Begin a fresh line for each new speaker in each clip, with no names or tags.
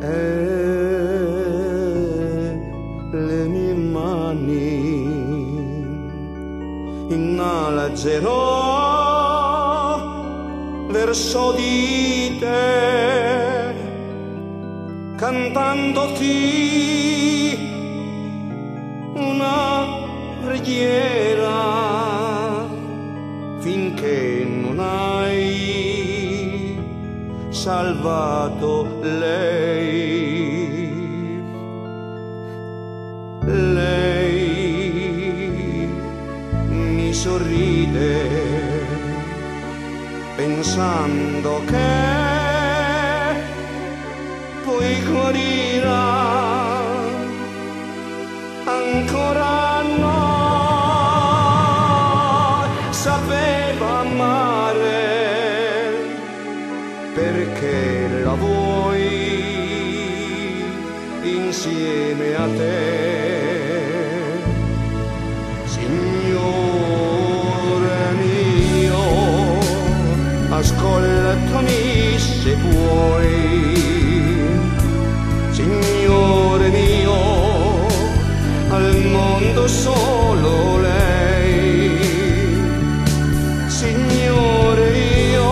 e le mie mani innalzerò verso di te cantandoti una preghiera salvato lei. Lei mi sorride pensando che perché la vuoi insieme a te. Signore mio ascoltami se puoi Signore mio al mondo solo lei. Signore io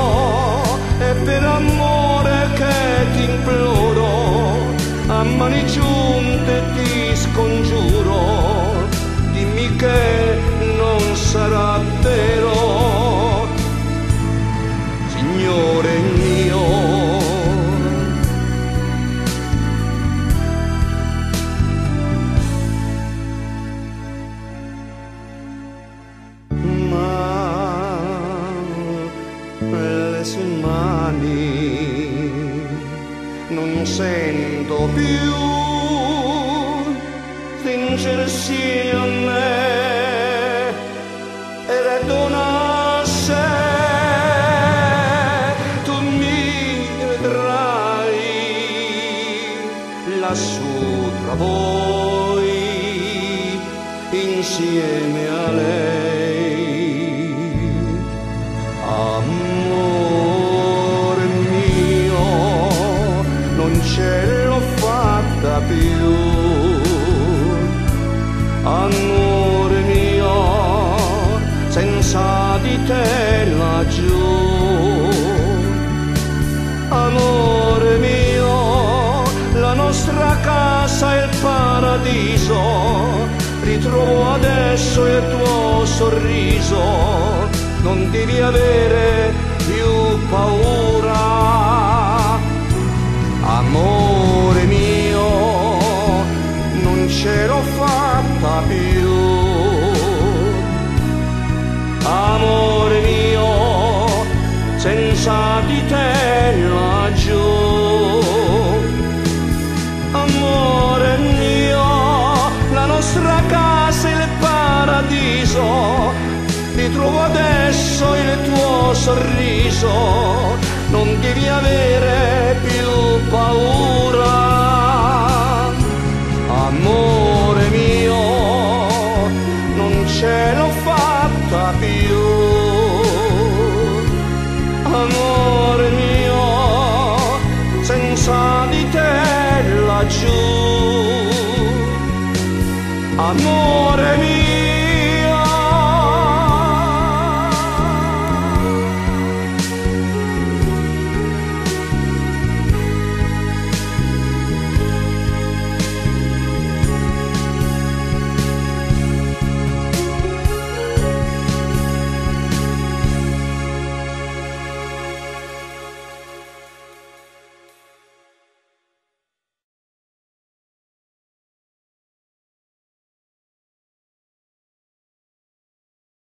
è per amore mani giunte ti scongiuro. Dimmi che non sarà vero. Signore mio. Non sento più stringersi a me e raduna se tu mi vedrai lassù tra voi insieme a lei. Più. Amore mio, senza di te laggiù. Amore mio, la nostra casa è il paradiso, ritrovo adesso il tuo sorriso, non devi avere fatta più. Amore mio, senza di te laggiù. Amore mio, la nostra casa è il paradiso, ritrovo adesso il tuo sorriso, non devi avere più paura. Amore mio.